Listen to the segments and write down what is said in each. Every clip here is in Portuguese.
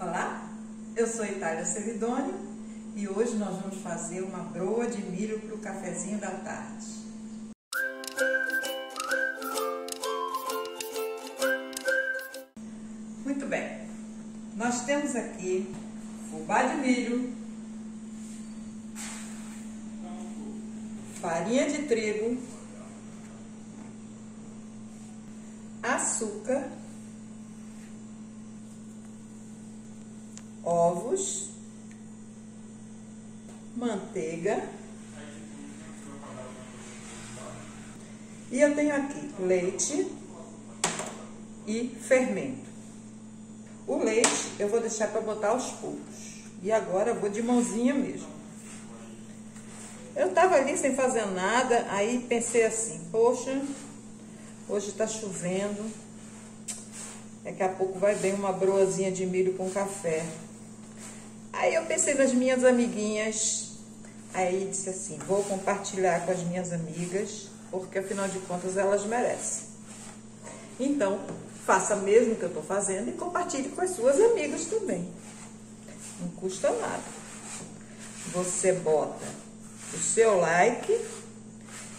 Olá, eu sou Itália Ceridônio e hoje nós vamos fazer uma broa de milho para o cafezinho da tarde. Muito bem, nós temos aqui fubá de milho, farinha de trigo, açúcar, ovos, manteiga. E eu tenho aqui leite e fermento. O leite eu vou deixar para botar aos poucos. E agora eu vou de mãozinha mesmo. Eu tava ali sem fazer nada, aí pensei assim, poxa, hoje tá chovendo, daqui a pouco vai vir uma broazinha de milho com café. Aí eu pensei nas minhas amiguinhas, aí disse assim, vou compartilhar com as minhas amigas, porque afinal de contas elas merecem. Então, faça mesmo o que eu estou fazendo e compartilhe com as suas amigas também. Não custa nada. Você bota o seu like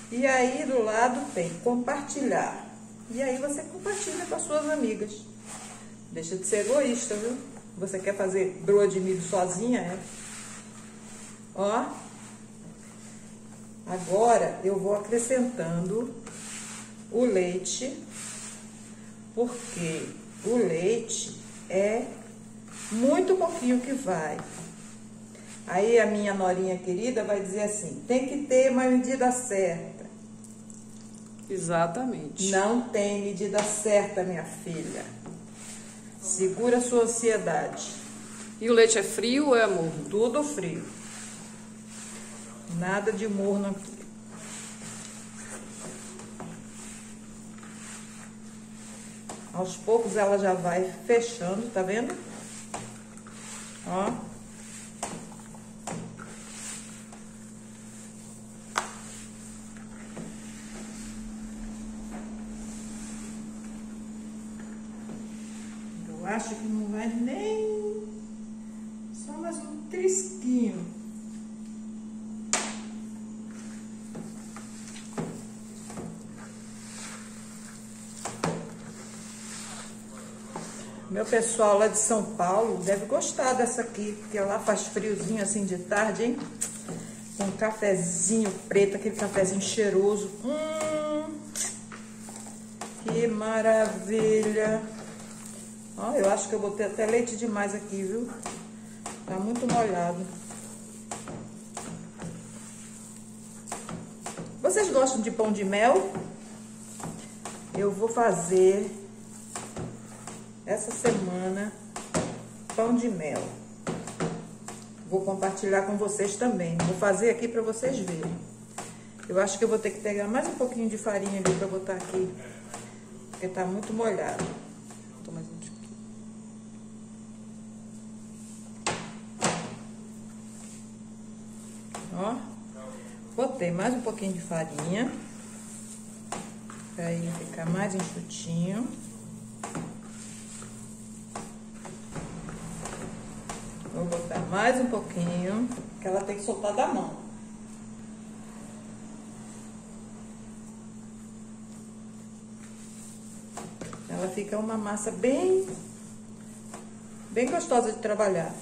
e aí do lado tem compartilhar. E aí você compartilha com as suas amigas. Deixa de ser egoísta, viu? Você quer fazer broa de milho sozinha, é? Ó. Agora eu vou acrescentando o leite, porque o leite é muito pouquinho que vai. Aí a minha norinha querida vai dizer assim: tem que ter uma medida certa. Exatamente. Não tem medida certa, minha filha. Segura a sua ansiedade. E o leite é frio ou é morno? Tudo frio. Nada de morno aqui. Aos poucos ela já vai fechando, tá vendo? Ó. Eu acho que não vai nem só mais um trisquinho. Meu pessoal lá de São Paulo deve gostar dessa aqui, porque lá faz friozinho assim de tarde, hein? Com um cafezinho preto, aquele cafezinho cheiroso. Hum, que maravilha! Ó, eu acho que eu botei até leite demais aqui, viu? Tá muito molhado. Vocês gostam de pão de mel? Eu vou fazer essa semana pão de mel. Vou compartilhar com vocês também. Vou fazer aqui para vocês verem. Eu acho que eu vou ter que pegar mais um pouquinho de farinha ali para botar aqui, porque tá muito molhado. Tô mais um pouquinho. Ó, botei mais um pouquinho de farinha, para ele ficar mais enxutinho. Vou botar mais um pouquinho, que ela tem que soltar da mão. Ela fica uma massa bem, bem gostosa de trabalhar.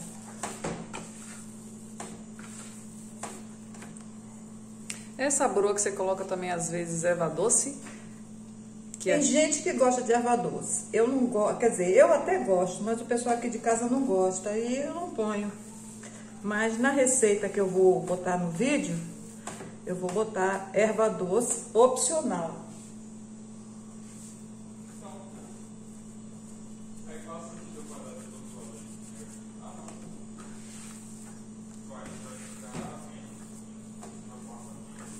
Essa broa que você coloca também às vezes erva doce? Que Tem é... gente que gosta de erva doce. Eu não gosto, quer dizer, eu até gosto, mas o pessoal aqui de casa não gosta e eu não ponho. Mas na receita que eu vou botar no vídeo, eu vou botar erva doce opcional.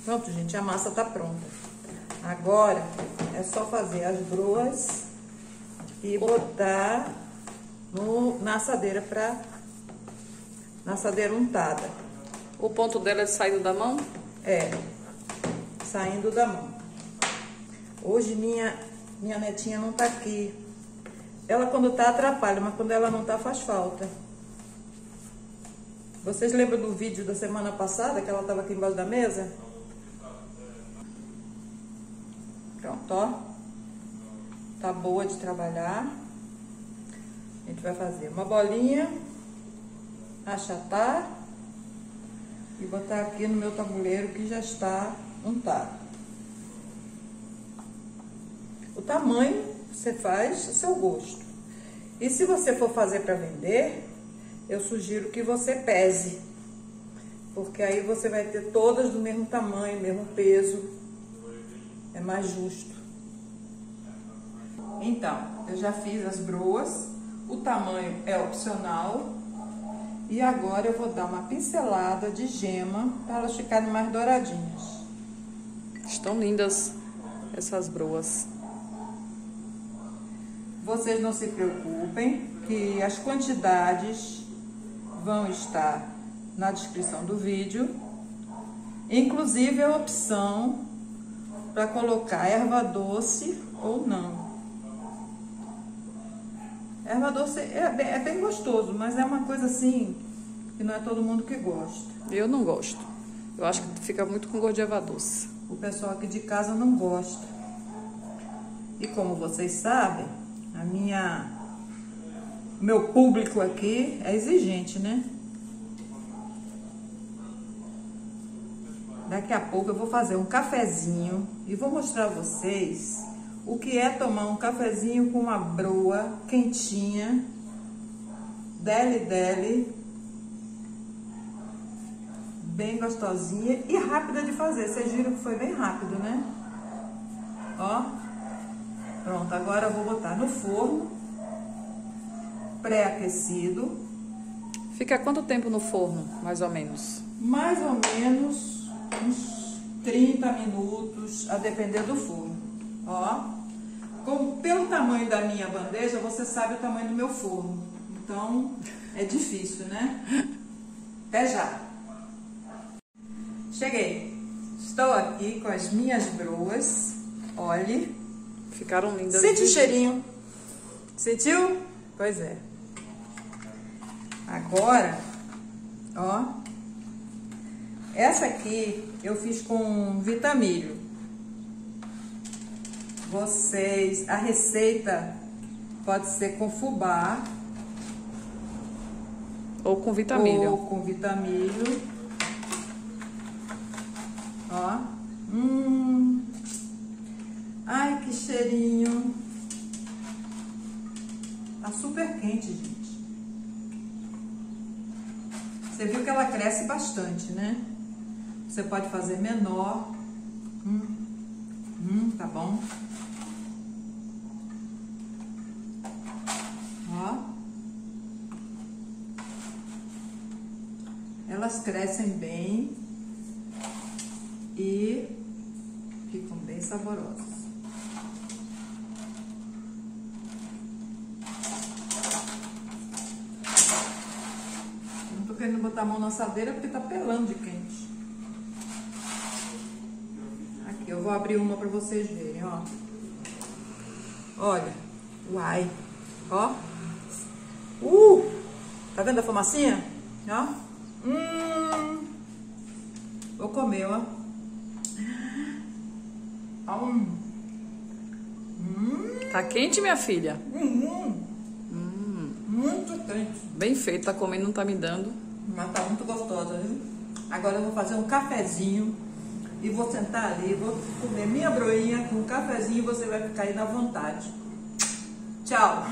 Pronto, gente, a massa tá pronta. Agora é só fazer as broas e botar no, na assadeira pra na assadeira untada. O ponto dela é saindo da mão? É, saindo da mão. Hoje minha, minha netinha não tá aqui. ela quando tá atrapalha, mas quando ela não tá faz falta. Vocês lembram do vídeo da semana passada que ela tava aqui embaixo da mesa? Pronto, ó. Tá boa de trabalhar. A gente vai fazer uma bolinha, achatar e botar aqui no meu tabuleiro que já está untado. O tamanho você faz o seu gosto. E se você for fazer para vender, eu sugiro que você pese. Porque aí você vai ter todas do mesmo tamanho, mesmo peso. É mais justo. Então, eu já fiz as broas. O tamanho é opcional. E agora eu vou dar uma pincelada de gema para elas ficarem mais douradinhas. Estão lindas essas broas. Vocês não se preocupem que as quantidades vão estar na descrição do vídeo. Inclusive a opção para colocar erva doce ou não. Erva doce é bem, é bem gostoso, mas é uma coisa assim que não é todo mundo que gosta. Eu não gosto. Eu acho que fica muito com gosto de erva doce. O pessoal aqui de casa não gosta. E como vocês sabem, a minha meu público aqui é exigente, né? Daqui a pouco eu vou fazer um cafezinho e vou mostrar a vocês o que é tomar um cafezinho com uma broa quentinha, dele dele, bem gostosinha e rápida de fazer. Vocês viram que foi bem rápido, né? Ó, pronto. Agora eu vou botar no forno, pré-aquecido. Fica quanto tempo no forno, mais ou menos? Mais ou menos uns 30 minutos, a depender do forno. Ó, como pelo tamanho da minha bandeja, você sabe o tamanho do meu forno. Então, é difícil, né? Até já. Cheguei. Estou aqui com as minhas broas. Olhe. Ficaram lindas. Sente o cheirinho. Sentiu? Pois é. Agora, ó. Essa aqui eu fiz com vitamilho vocês, a receita pode ser com fubá. Ou com vitamilho. Ou com vitamilho. Ó. Hum. Ai, que cheirinho. Tá super quente, gente. Você viu que ela cresce bastante, né? Você pode fazer menor. Hum. Hum, tá bom? elas crescem bem e ficam bem saborosas. Não tô querendo botar a mão na assadeira porque tá pelando de quente. Aqui, eu vou abrir uma para vocês verem, ó. Olha, uai, ó. Uh, tá vendo a fumacinha? Ó. Hum. Vou comer, ó. Hum. Hum. Tá quente, minha filha? Hum. Hum. Muito quente. Bem feito, tá comendo, não tá me dando. Mas tá muito gostosa, viu? Agora eu vou fazer um cafezinho e vou sentar ali, vou comer minha broinha com um cafezinho e você vai ficar aí na vontade. Tchau!